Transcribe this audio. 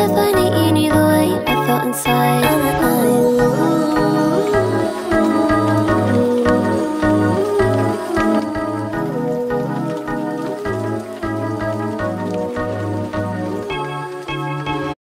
If I need you knew the way I felt inside.